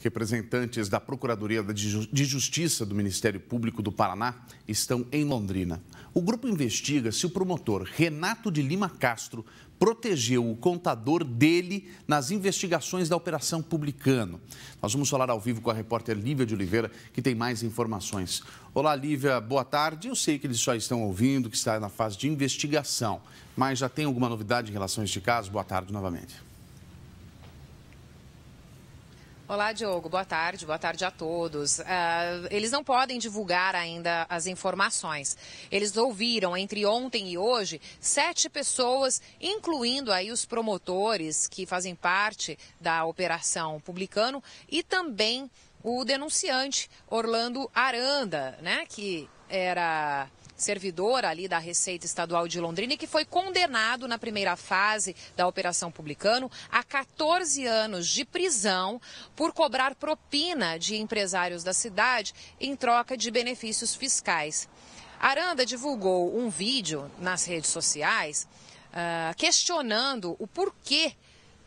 Representantes da Procuradoria de Justiça do Ministério Público do Paraná estão em Londrina. O grupo investiga se o promotor Renato de Lima Castro protegeu o contador dele nas investigações da Operação Publicano. Nós vamos falar ao vivo com a repórter Lívia de Oliveira, que tem mais informações. Olá, Lívia, boa tarde. Eu sei que eles só estão ouvindo, que está na fase de investigação, mas já tem alguma novidade em relação a este caso? Boa tarde novamente. Olá, Diogo. Boa tarde. Boa tarde a todos. Uh, eles não podem divulgar ainda as informações. Eles ouviram entre ontem e hoje sete pessoas, incluindo aí os promotores que fazem parte da operação Publicano e também o denunciante Orlando Aranda, né, que era servidor ali da Receita Estadual de Londrina e que foi condenado na primeira fase da Operação Publicano a 14 anos de prisão por cobrar propina de empresários da cidade em troca de benefícios fiscais. Aranda divulgou um vídeo nas redes sociais uh, questionando o porquê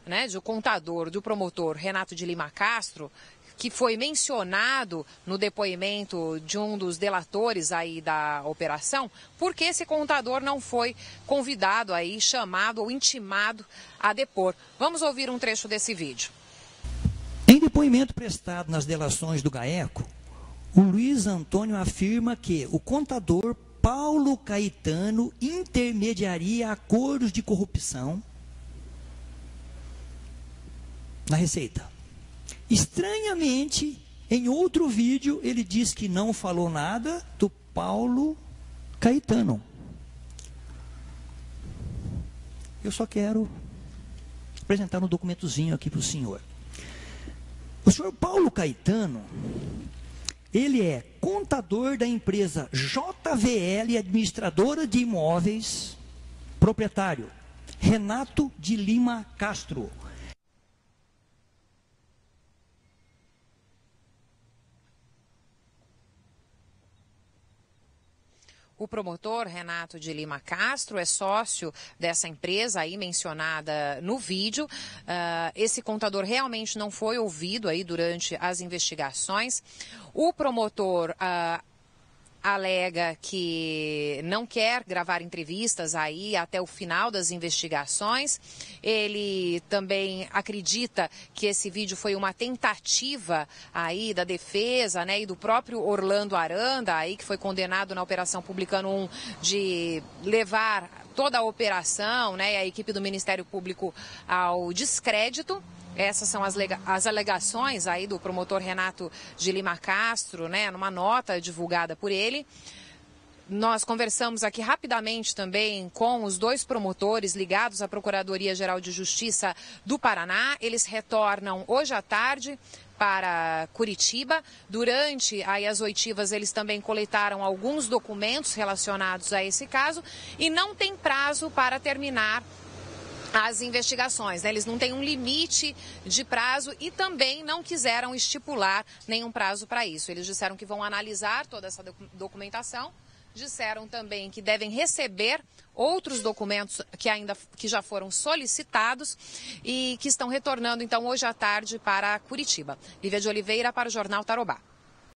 né, do contador, do promotor Renato de Lima Castro, que foi mencionado no depoimento de um dos delatores aí da operação, porque esse contador não foi convidado aí, chamado ou intimado a depor. Vamos ouvir um trecho desse vídeo. Em depoimento prestado nas delações do GAECO, o Luiz Antônio afirma que o contador Paulo Caetano intermediaria acordos de corrupção na Receita. Estranhamente, em outro vídeo, ele diz que não falou nada do Paulo Caetano. Eu só quero apresentar um documentozinho aqui para o senhor. O senhor Paulo Caetano, ele é contador da empresa JVL Administradora de Imóveis, proprietário Renato de Lima Castro. O promotor Renato de Lima Castro é sócio dessa empresa aí mencionada no vídeo. Uh, esse contador realmente não foi ouvido aí durante as investigações. O promotor uh, alega que não quer gravar entrevistas aí até o final das investigações. Ele também acredita que esse vídeo foi uma tentativa aí da defesa, né, e do próprio Orlando Aranda, aí que foi condenado na Operação Publicano 1 de levar toda a operação, né, a equipe do Ministério Público ao descrédito. Essas são as, as, alegações aí do promotor Renato de Lima Castro, né, numa nota divulgada por ele. Nós conversamos aqui rapidamente também com os dois promotores ligados à Procuradoria-Geral de Justiça do Paraná. Eles retornam hoje à tarde para Curitiba. Durante aí, as oitivas, eles também coletaram alguns documentos relacionados a esse caso e não tem prazo para terminar as investigações. Né? Eles não têm um limite de prazo e também não quiseram estipular nenhum prazo para isso. Eles disseram que vão analisar toda essa documentação, disseram também que devem receber outros documentos que ainda que já foram solicitados e que estão retornando então hoje à tarde para Curitiba. Lívia de Oliveira para o Jornal Tarobá.